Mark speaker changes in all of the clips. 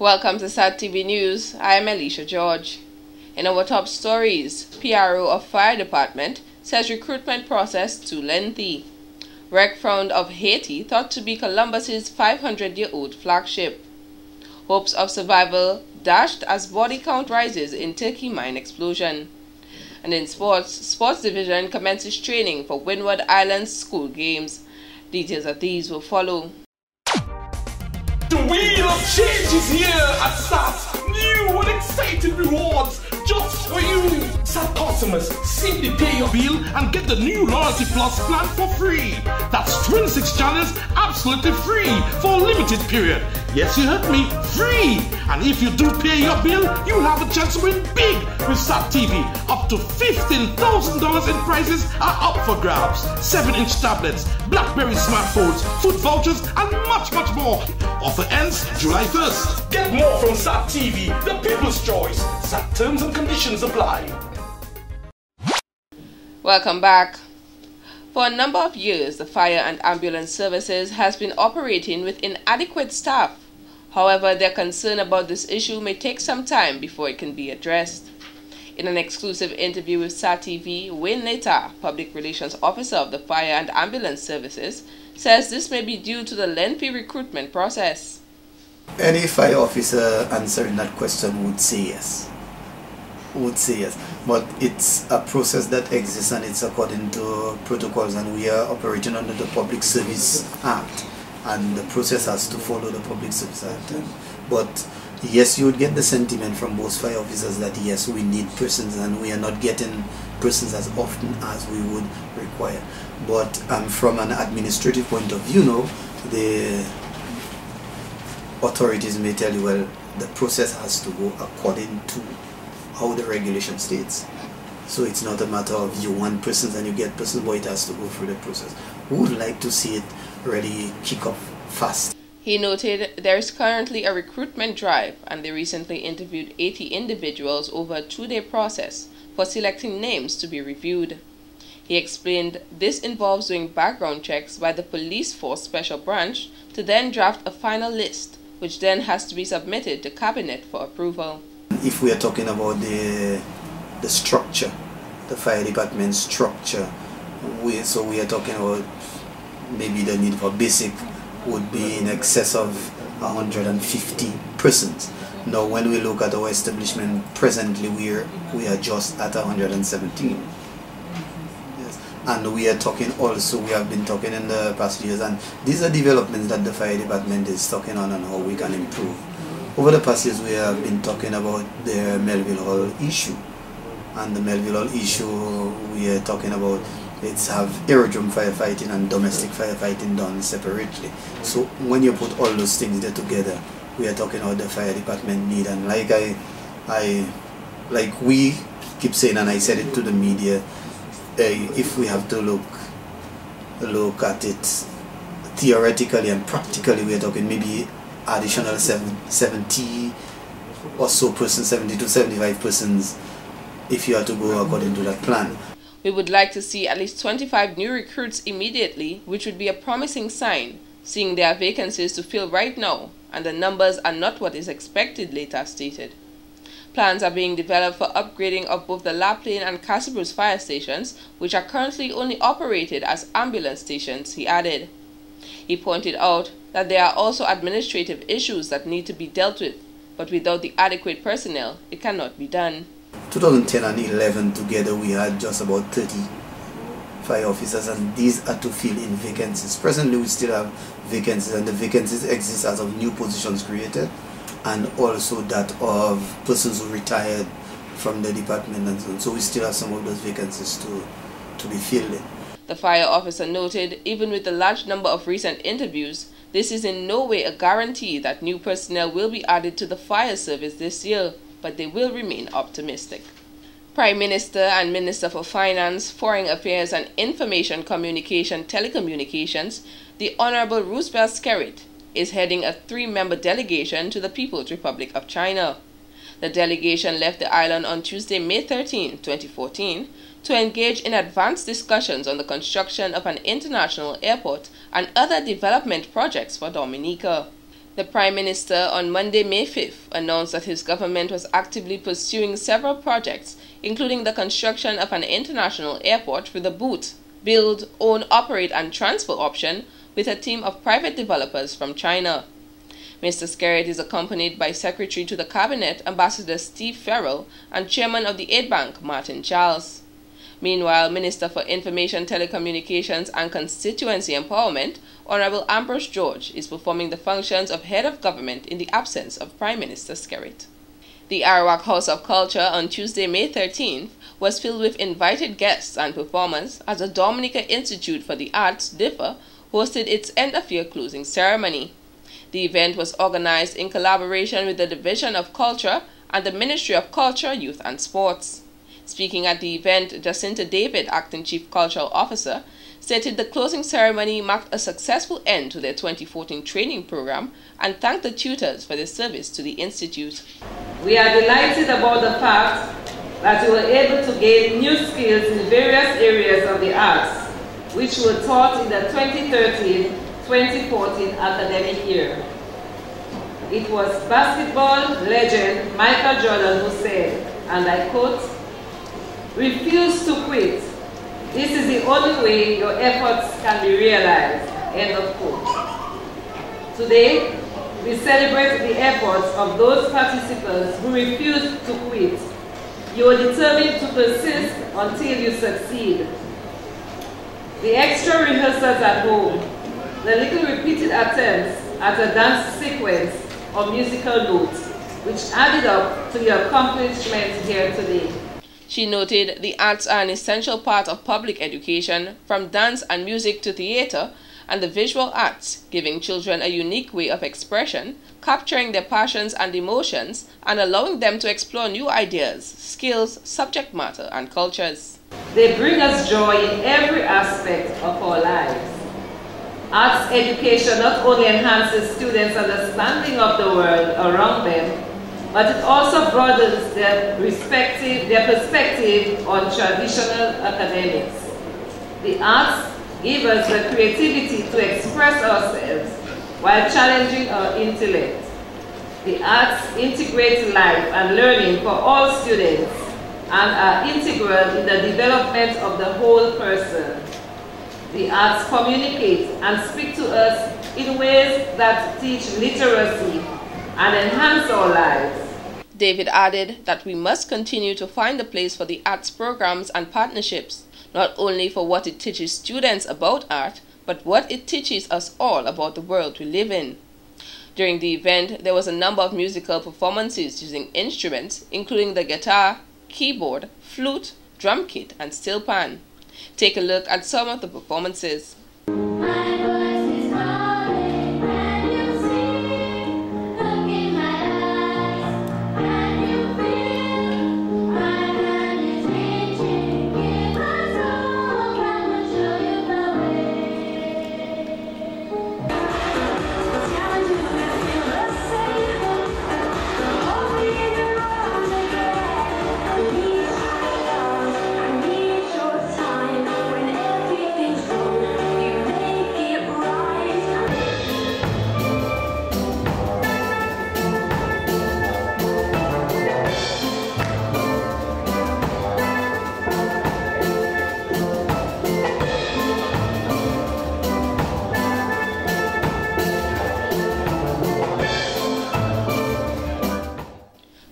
Speaker 1: Welcome to SAT TV News. I am Alicia George. In our top stories, PRO of Fire Department says recruitment process too lengthy. Wreck found of Haiti thought to be Columbus's 500-year-old flagship. Hopes of survival dashed as body count rises in Turkey mine explosion. And in sports, Sports Division commences training for Windward Islands school games. Details of these will follow.
Speaker 2: Change is here at SAT. New and exciting rewards just for you. SAT customers simply pay your bill and get the new Loyalty Plus plan for free. That's 26 channels absolutely free for a limited period. Yes, you heard me, free. And if you do pay your bill, you'll have a chance to win big with SAT TV. Up to $15,000 in prizes are up for grabs. 7-inch tablets, BlackBerry smartphones, food vouchers, and much, much more. Offer ends July 1st. Get more from SAT TV, the people's choice. SAT terms and conditions apply.
Speaker 1: Welcome back. For a number of years, the fire and ambulance services has been operating with inadequate staff. However, their concern about this issue may take some time before it can be addressed. In an exclusive interview with SAT-TV, Wayne Leta, Public Relations Officer of the Fire and Ambulance Services, says this may be due to the lengthy recruitment process.
Speaker 3: Any fire officer answering that question would say yes. Would say yes. But it's a process that exists and it's according to protocols and we are operating under the Public Service Act and the process has to follow the Public Service Act. But yes, you would get the sentiment from most fire officers that yes, we need persons and we are not getting persons as often as we would require. But um, from an administrative point of view, no, the authorities may tell you, well, the process has to go according to how the regulation states. So it's not a matter of you want persons and you get persons, but it has to go through the process. We would like to see it really kick off fast.
Speaker 1: He noted there is currently a recruitment drive and they recently interviewed 80 individuals over a two-day process for selecting names to be reviewed. He explained this involves doing background checks by the police force special branch to then draft a final list which then has to be submitted to cabinet for approval.
Speaker 3: If we are talking about the the structure, the fire department structure, we, so we are talking about maybe the need for basic would be in excess of 150 persons. Now when we look at our establishment presently we are, we are just at 117. And we are talking also, we have been talking in the past years and these are developments that the fire department is talking on and how we can improve. Over the past years we have been talking about the Melville Hall issue and the Melville Hall issue we are talking about it's have aerodrome firefighting and domestic firefighting done separately. So when you put all those things there together, we are talking about the fire department need and like I, I, like we keep saying and I said it to the media, if we have to look, look at it theoretically and practically, we are talking maybe additional seven, 70 or so persons, 70 to 75 persons if you are to go according to that plan.
Speaker 1: We would like to see at least 25 new recruits immediately, which would be a promising sign, seeing there are vacancies to fill right now, and the numbers are not what is expected, later stated. Plans are being developed for upgrading of both the La Plaine and Castle Bruce fire stations, which are currently only operated as ambulance stations, he added. He pointed out that there are also administrative issues that need to be dealt with, but without the adequate personnel, it cannot be done.
Speaker 3: 2010 and 11 together we had just about 30 fire officers and these are to fill in vacancies. Presently we still have vacancies and the vacancies exist as of new positions created and also that of persons who retired from the department and so on. So we still have some of those vacancies to, to be filled.
Speaker 1: The fire officer noted even with the large number of recent interviews, this is in no way a guarantee that new personnel will be added to the fire service this year but they will remain optimistic. Prime Minister and Minister for Finance, Foreign Affairs and Information Communication Telecommunications, the Honorable Roosevelt Skerrit, is heading a three-member delegation to the People's Republic of China. The delegation left the island on Tuesday, May 13, 2014, to engage in advanced discussions on the construction of an international airport and other development projects for Dominica. The Prime Minister on Monday, May 5th, announced that his government was actively pursuing several projects, including the construction of an international airport with a BOOT, build, own, operate, and transfer option with a team of private developers from China. Mr. Skerrit is accompanied by Secretary to the Cabinet Ambassador Steve Ferrol and Chairman of the Aid Bank Martin Charles. Meanwhile, Minister for Information, Telecommunications and Constituency Empowerment, Honorable Ambrose George, is performing the functions of head of government in the absence of Prime Minister Skerrit. The Arawak House of Culture on Tuesday, May 13th, was filled with invited guests and performers as the Dominica Institute for the Arts, DIFA, hosted its end-of-year closing ceremony. The event was organized in collaboration with the Division of Culture and the Ministry of Culture, Youth and Sports. Speaking at the event, Jacinta David, Acting Chief Cultural Officer, stated the closing ceremony marked a successful end to their 2014 training program and thanked the tutors for their service to the Institute.
Speaker 4: We are delighted about the fact that we were able to gain new skills in various areas of the arts, which were taught in the 2013-2014 academic year. It was basketball legend Michael Jordan who said, and I quote, Refuse to quit. This is the only way your efforts can be realized. End of quote. Today, we celebrate the efforts of those participants who refuse to quit. You are determined to persist until you succeed. The extra rehearsals at home, the little repeated attempts at a dance sequence or musical notes, which added up to your accomplishment here today.
Speaker 1: She noted the arts are an essential part of public education, from dance and music to theater, and the visual arts, giving children a unique way of expression, capturing their passions and emotions, and allowing them to explore new ideas, skills, subject matter, and cultures.
Speaker 4: They bring us joy in every aspect of our lives. Arts education not only enhances students' understanding of the world around them, but it also broadens their, respective, their perspective on traditional academics. The arts give us the creativity to express ourselves while challenging our intellect. The arts integrate life and learning for all students and are integral in the development of the whole person. The arts communicate and speak to us in ways that teach literacy and enhance our lives.
Speaker 1: David added that we must continue to find a place for the arts programs and partnerships, not only for what it teaches students about art, but what it teaches us all about the world we live in. During the event, there was a number of musical performances using instruments, including the guitar, keyboard, flute, drum kit, and steel pan. Take a look at some of the performances.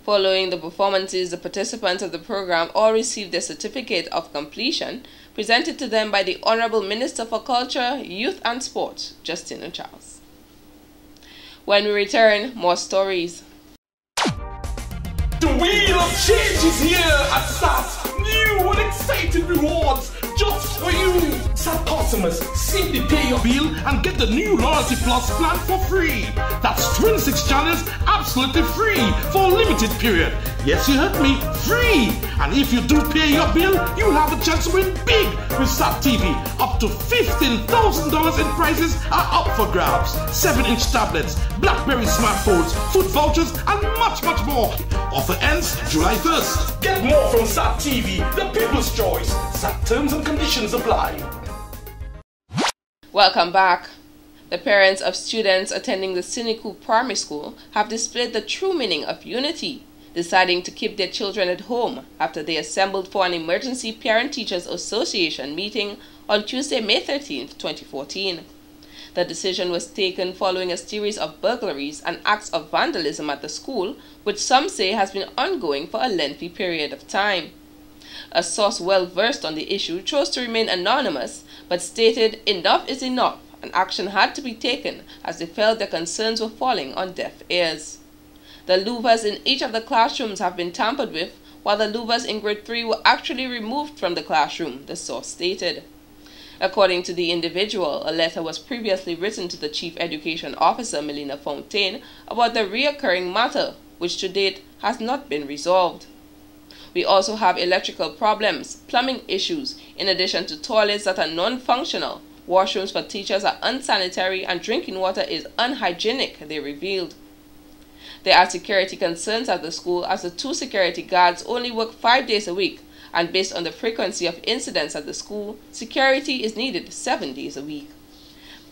Speaker 1: Following the performances, the participants of the program all received their certificate of completion presented to them by the Honorable Minister for Culture, Youth and Sport, Justina Charles. When we return, more stories.
Speaker 2: The wheel of change is here at SAT. New and exciting rewards just for you. Customers simply pay your bill and get the new Loyalty Plus plan for free. That's 26 channels absolutely free for a limited period. Yes, you heard me, free. And if you do pay your bill, you'll have a chance to win big with SAT TV. Up to $15,000 in prizes are up for grabs. 7-inch tablets, BlackBerry smartphones, food vouchers, and much, much more. Offer ends July 1st. Get more from SAT TV, the people's choice. SAT terms and conditions apply.
Speaker 1: Welcome back. The parents of students attending the Sineku Primary School have displayed the true meaning of unity, deciding to keep their children at home after they assembled for an emergency Parent Teachers Association meeting on Tuesday, May 13, 2014. The decision was taken following a series of burglaries and acts of vandalism at the school, which some say has been ongoing for a lengthy period of time. A source well versed on the issue chose to remain anonymous, but stated enough is enough and action had to be taken as they felt their concerns were falling on deaf ears. The louvers in each of the classrooms have been tampered with, while the louvers in grade 3 were actually removed from the classroom, the source stated. According to the individual, a letter was previously written to the Chief Education Officer, Melena Fontaine, about the reoccurring matter, which to date has not been resolved. We also have electrical problems, plumbing issues, in addition to toilets that are non-functional. Washrooms for teachers are unsanitary and drinking water is unhygienic, they revealed. There are security concerns at the school as the two security guards only work five days a week and based on the frequency of incidents at the school, security is needed seven days a week.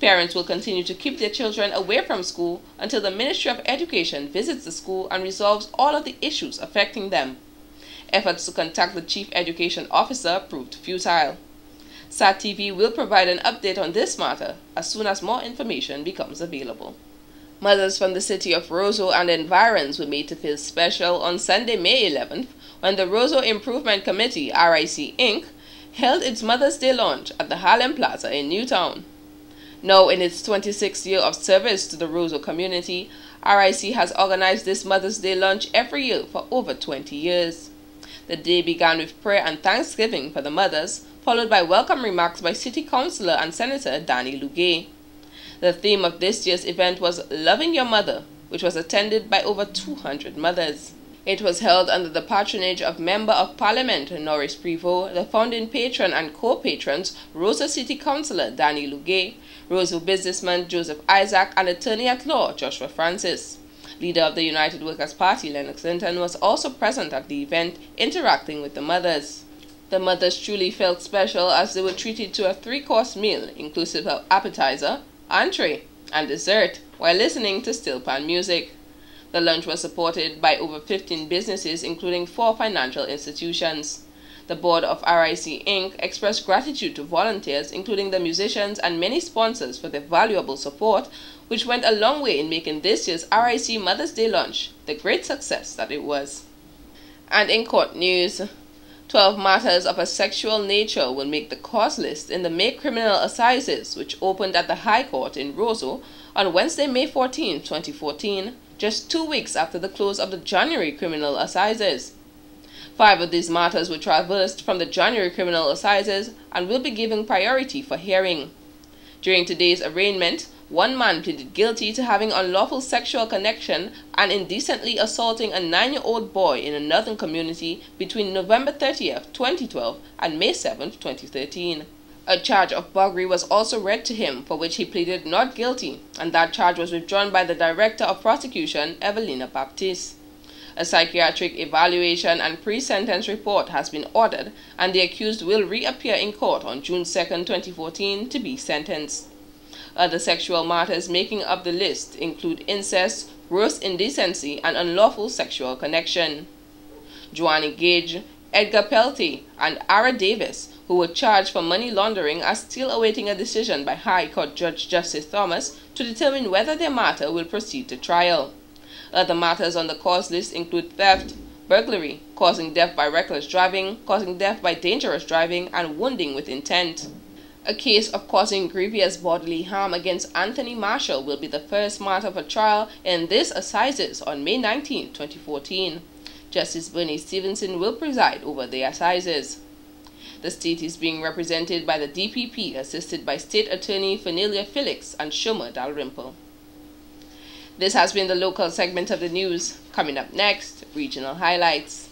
Speaker 1: Parents will continue to keep their children away from school until the Ministry of Education visits the school and resolves all of the issues affecting them. Efforts to contact the Chief Education Officer proved futile. SAT TV will provide an update on this matter as soon as more information becomes available. Mothers from the city of Roseau and environs were made to feel special on Sunday, May 11th when the Roseau Improvement Committee, RIC Inc., held its Mother's Day launch at the Harlem Plaza in Newtown. Now in its 26th year of service to the Roseau community, RIC has organized this Mother's Day lunch every year for over 20 years. The day began with prayer and thanksgiving for the mothers, followed by welcome remarks by City Councilor and Senator Danny Lugay. The theme of this year's event was Loving Your Mother, which was attended by over 200 mothers. It was held under the patronage of Member of Parliament Norris Prevost, the founding patron and co-patrons Roseau City Councillor Danny Lugay, Roseau businessman Joseph Isaac, and attorney at law Joshua Francis. Leader of the United Workers' Party Lennox Linton was also present at the event, interacting with the mothers. The mothers truly felt special as they were treated to a three-course meal, inclusive of appetizer, entree, and dessert, while listening to steel pan music. The lunch was supported by over 15 businesses, including four financial institutions. The board of RIC Inc. expressed gratitude to volunteers, including the musicians and many sponsors, for their valuable support, which went a long way in making this year's RIC Mother's Day lunch the great success that it was. And in court news, 12 matters of a sexual nature will make the cause list in the May Criminal Assizes, which opened at the High Court in Roseau on Wednesday, May 14, 2014, just two weeks after the close of the January criminal assizes. Five of these matters were traversed from the January criminal assizes and will be given priority for hearing. During today's arraignment, one man pleaded guilty to having unlawful sexual connection and indecently assaulting a nine-year-old boy in a northern community between November 30th, 2012 and May 7th, 2013. A charge of burglary was also read to him, for which he pleaded not guilty, and that charge was withdrawn by the Director of Prosecution, Evelina Baptiste. A psychiatric evaluation and pre-sentence report has been ordered, and the accused will reappear in court on June 2, 2014, to be sentenced. Other sexual matters making up the list include incest, gross indecency, and unlawful sexual connection. Joanne Gage, Edgar Pelty, and Ara Davis who were charged for money laundering are still awaiting a decision by High Court Judge Justice Thomas to determine whether their matter will proceed to trial. Other matters on the cause list include theft, burglary, causing death by reckless driving, causing death by dangerous driving, and wounding with intent. A case of causing grievous bodily harm against Anthony Marshall will be the first matter for trial in this assizes on May 19, 2014. Justice Birnie Stephenson will preside over the assizes. The state is being represented by the DPP, assisted by State Attorney Fernellia Felix and Sherma Dalrymple. This has been the local segment of the news. Coming up next, regional highlights.